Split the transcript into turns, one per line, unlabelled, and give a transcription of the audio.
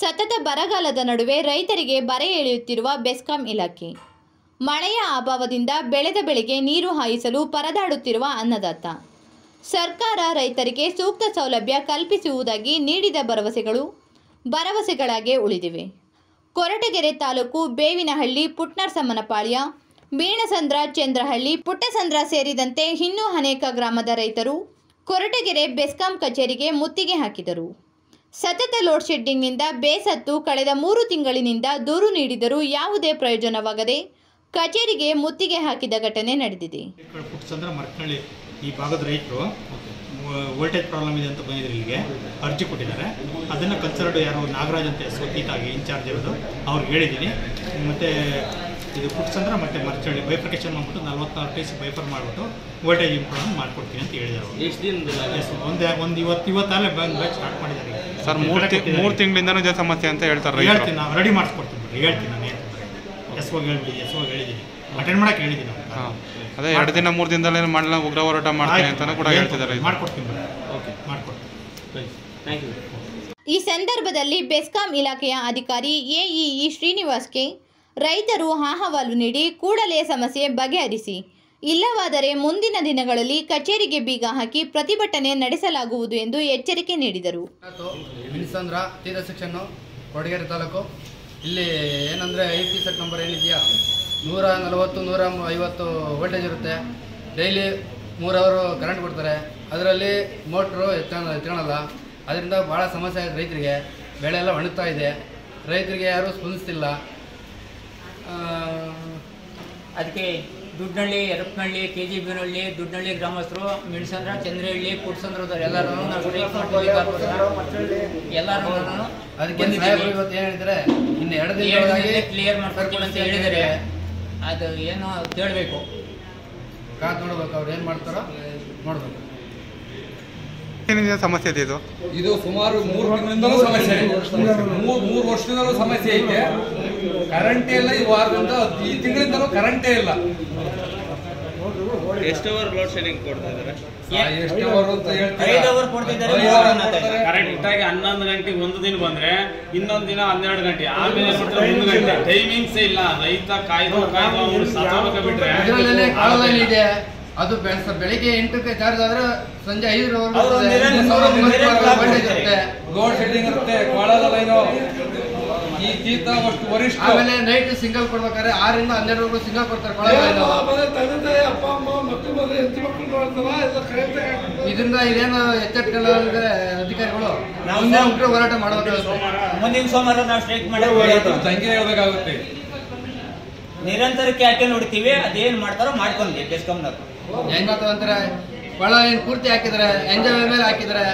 ಸತತ ಬರಗಾಲದ ನಡುವೆ ರೈತರಿಗೆ ಬರೆ ಎಳೆಯುತ್ತಿರುವ ಬೆಸ್ಕಾಂ ಇಲಾಖೆ. ಮಳೆಯ ಅಭಾವದಿಂದ ಬೆಳೆದ ಬೆಳೆಗೆ ನೀರು ಹಾಯಿಸಲು ಪರದಾಡುತ್ತಿರುವ ಅನ್ನದಾತ. ಸರ್ಕಾರ ರೈತರಿಗೆ ಸೂಕ್ತ ಸೌಲಭ್ಯ ಕಲ್ಪಿಸುವುದಾಗಿ ನೀಡಿದ ಭರವಸೆಗಳು ಭರವಸೆಗಳಾಗೆ ಉಳಿದಿವೆ. ಕೊರಟಗೆರೆ ತಾಲೂಕು ಬೇವಿನಹಳ್ಳಿ ಪುಟ್ನರ್ಸಮ್ಮನಪಾಳ್ಯ, ಬೀಣಸಂದ್ರ ಚಂದ್ರಹಳ್ಳಿ ಪುಟ್ಟಸಂದ್ರ ಸೇರಿದಂತೆ ಇನ್ನೂ ಅನೇಕ ಗ್ರಾಮದ ರೈತರು ಕೊರಟಗೆರೆ ಬೆಸ್ಕಾಂ ಕಚೇರಿಗೆ ಮುತ್ತಿಗೆ ಹಾಕಿದರು. ಸತತ ಲೋಡ್ ಶೆಡ್ಡಿಂಗ್ನಿಂದ ಬೇಸತ್ತು ಕಳೆದ ಮೂರು ತಿಂಗಳಿನಿಂದ ದೂರು ನೀಡಿದರೂ ಯಾವುದೇ ಪ್ರಯೋಜನವಾಗದೆ ಕಚೇರಿಗೆ ಮುತ್ತಿಗೆ ಹಾಕಿದ ಘಟನೆ ನಡೆದಿದೆ.
ಈ ಭಾಗದ ರೈತರು ವೋಲ್ಟೇಜ್ ಪ್ರಾಬ್ಲಮ್ ಇದೆ ಅಂತ ಬಂದಿದ್ರು ಇಲ್ಲಿಗೆ, ಅರ್ಜಿ ಕೊಟ್ಟಿದ್ದಾರೆ. ಅದನ್ನು ಕನ್ಸರ್ಡ್ ಯಾರು ನಾಗರಾಜ್ ಅಂತ ಗೀತಾಗಿ ಇನ್ಚಾರ್ಜ್ ಇರೋದು, ಅವ್ರಿಗೆ ಹೇಳಿದ್ದೀನಿ. ಮತ್ತು ಇದು ಅಂದ್ರೆ ಮತ್ತೆ ಮರ್ಚಳ್ಳಿ ಬೈಫರ್ಕೇಶನ್ ಮಾಡ್ಬಿಟ್ಟು ನಲ್ವತ್ತಾರು ಪೇಸ್ ಬೈಫರ್ ಮಾಡ್ಬಿಟ್ಟು ವೋಲ್ಟೇಜ್ ಇಂಪ್ರೂವ್ ಮಾಡ್ಕೊಡ್ತೀನಿ ಅಂತ ಹೇಳಿದ್ರು
ಎಷ್ಟು ದಿನದ
ಒಂದು ಒಂದು ಇವತ್ತು ಇವತ್ತಾಗಲೇ ಬಂದು ಬ್ಯಾಚ್ ಸ್ಟಾರ್ಟ್ ಮಾಡಿದ್ದಾರೆ.
ಸರ್ ಮೂರು
ತಿಂಗಳಿಂದ
ಮೂರು ತಿಂಗಳಿಂದನೂ ಇದೇ ಸಮಸ್ಯೆ ಅಂತ ಹೇಳ್ತಾರೆ
ಹೇಳ್ತೀನಿ ನಾವು ರೆಡಿ ಮಾಡಿಸ್ಕೊಡ್ತೀನಿ ಬಿಡಿ ಹೇಳ್ತೀನಿ ನಾನು ಎಸ್ ಹೋಗಿ ಹೇಳ್ಬಿಡಿ ಎಸ್ ಹೋಗಿ ಹೇಳಿದ್ದೀನಿ. ಅಟೆಂಡ್ ಮಾಡಕ್ಕೆ ಹೇಳಿದ್ದೀನಿ.
ಅದೇ ಎರಡು ದಿನ ಮೂರು ದಿನದಲ್ಲೇ ಮಾಡಲ್ಲ ಉಗ್ರ ಹೋರಾಟ ಮಾಡ್ತೀನಿ ಅಂತಾನೂ ಕೂಡ ಹೇಳ್ತಿದ್ದಾರೆ.
ಮಾಡ್ಕೊಡ್ತೀನಿ
ಓಕೆ.
ಮಾಡ್ಕೊಡ್ತೀನಿ.
ಥ್ಯಾಂಕ್ ಯು
ಈ ಸಂದರ್ಭದಲ್ಲಿ ಬೆಸ್ಕಾಂ ಇಲಾಖೆಯ ಅಧಿಕಾರಿ ಎಇಇ ಶ್ರೀನಿವಾಸ್ಗೆ ರೈತರು ಅಹವಾಲು ನೀಡಿ ಕೂಡಲೇ ಸಮಸ್ಯೆ ಬಗೆಹರಿಸಿ. ಇಲ್ಲವಾದರೆ ಮುಂದಿನ ದಿನಗಳಲ್ಲಿ ಕಚೇರಿಗೆ ಬೀಗ ಹಾಕಿ ಪ್ರತಿಭಟನೆ ನಡೆಸಲಾಗುವುದು ಎಂದು ಎಚ್ಚರಿಕೆ ನೀಡಿದರು.
ಕೊಡಗೇರಿ ತಾಲೂಕು. ಇಲ್ಲಿ ಏನಂದರೆ ಐ ಪಿ ಸೆಟ್ ನಂಬರ್ ಏನಿದೆಯಾ? ನೂರ ನಲವತ್ತು, ನೂರ ಐವತ್ತು ವೋಲ್ಟೇಜ್ ಇರುತ್ತೆ. ಡೈಲಿ ಮೂರು ಅವರು ಕರೆಂಟ್ ಕೊಡ್ತಾರೆ. ಅದರಲ್ಲಿ ಮೋಟ್ರು ಎತ್ಕೊಳ ಎತ್ಕೊಳಲ್ಲ ಅದರಿಂದ ಭಾಳ ಸಮಸ್ಯೆ ಆಗಿದೆ ರೈತರಿಗೆ. ಬೆಳೆ ಎಲ್ಲ ಒಣಗ್ತಾ ಇದೆ. ರೈತರಿಗೆ ಯಾರೂ ಸ್ಪಂದಿಸ್ತಿಲ್ಲ.
ಅದಕ್ಕೆ ದುಡ್ನಳ್ಳಿ ಎರಪನಹಳ್ಳಿ ಕೆ ಜಿ ಬಿನಹಳ್ಳಿ ದುಡ್ನಳ್ಳಿ ಗ್ರಾಮಸ್ಥರು ಮಿಣಸಂದ್ರ ಚಂದ್ರಹಳ್ಳಿ ಪುಟ್ಸಂದ್ರದವ್ರು ಎಲ್ಲರೂ ನಾವು ಸ್ಟ್ರೈಕ್ ಮಾಡ್ತೀವಿ ಎಲ್ಲರೂ
ಅದಕ್ಕೆ ಇವತ್ತು ಏನು ಹೇಳಿದರೆ ಇನ್ನು ಎರಡು ದಿನದೊಳಗಾಗಿ
ಕ್ಲಿಯರ್ ಮಾಡ್ಕೊಡ್ತೀವಿ ಅಂತ ಹೇಳಿದಾರೆ ಅದು ಏನು ಕೇಳಬೇಕು
ಕಾದು ನೋಡ್ಬೇಕು ಅವ್ರು ಏನು ಮಾಡ್ತಾರೋ ನೋಡ್ಬೇಕು.
ಏನಿದೆ ಸಮಸ್ಯೆ ಇದೆ ಇದು?
ಇದು ಸುಮಾರು ಮೂರು ತಿಂಗಳಿಂದಲೂ ಸಮಸ್ಯೆ ಇದೆ. ಮೂರು ಮೂರು ವರ್ಷದಿಂದಲೂ ಸಮಸ್ಯೆ ಐತೆ. ಕರೆಂಟೇ ಇಲ್ಲ ಈ ವಾರದಿಂದ ಈ ತಿಂಗಳಿಂದಲೂ ಕರೆಂಟೇ ಇಲ್ಲ.
ಎಷ್ಟು ಅವರ್ ಲೋಡ್ ಶೆಡಿಂಗ್ ಕೊಡ್ತಾ ಇದ್ದಾರೆ?
ಎಷ್ಟು ಅವರು ಅಂತ ಹೇಳ್ತೀರಾ?
ಕರೆಕ್ಟ್ ಆಗಿ ಹನ್ನೊಂದು ಗಂಟೆಗೆ ಒಂದು ದಿನ ಬಂದ್ರೆ ಇನ್ನೊಂದು ದಿನ ಹನ್ನೆರಡು ಗಂಟೆ. ಆಮೇಲೆ ಬಿಟ್ರೆ ಒಂದು ಗಂಟೆ. ಟೈಮಿಂಗ್ಸ್ ಇಲ್ಲ. ರೈತ ಕಾಯ್ದು ಕಾಯ್ದು ಅವ್ರು ಬಿಟ್ರೆ
ಅದು ಬೆಳ್ಸ- ಬೆಳಿಗ್ಗೆ ಎಂಟಕ್ಕೆ ಚಾರ್ಜ್ ಆದ್ರೆ ಸಂಜೆ ಐದು
ಅವ್ರು
ಇರ್ತದೆ.
ನಿರಂತರ-
ಸಾವಿರ ಒಂಬತ್ತು
ನಿರಂತರ
voltage ಇರುತ್ತೆ
ಲೋಡ್ ಶೆಡ್ಡಿಂಗ್ ಇರುತ್ತೆ ಕೊಳದ ಲೈನು. ಈ ತೀರ್ಥ ಅಷ್ಟು ವರಿಷ್ಠ
ಆಮೇಲೆ ನೈಟ್ ಸಿಂಗಲ್ ಕೊಡ್ಬೇಕಾದ್ರೆ ಆರಿಂದ ಹನ್ನೆರಡು ಸಿಂಗಲ್ ಕೊಡ್ತಾರೆ ಕೊಳ ಇದರಿಂದ ಇದೇನು ಎಚ್ಚರಿಕೆ ಅಂದ್ರೆ ಅಧಿಕಾರಿಗಳು?
ನಾವು
ಮುಂದೆ ಉಗ್ರ ಹೋರಾಟ ಮಾಡಬೇಕಾಗುತ್ತೆ.
ಮುಂದಿನ ಸೋಮವಾರ ನಾವು ಸ್ಟ್ರೈಕ್ ಮಾಡಿ
ತಂಗಿ ಹೇಳ್ಬೇಕಾಗುತ್ತೆ
ನಿರಂತರ ಕ್ಯಾಟನ್ ನೋಡ್ತೀವಿ? ಅದೇನ್ ಮಾಡ್ತಾರೋ ಮಾಡ್ಕೊಂಡಿ ಬೆಸ್ಕಾಂನವ್ರು
ಹೆಂಗ್ ಅಂತಾರೆ ಏನು ಏನ್ ಪೂರ್ತಿ ಹಾಕಿದ್ರೆ ಎಂಜಾಯ್ ಮೇಲೆ ಹಾಕಿದ್ರೆ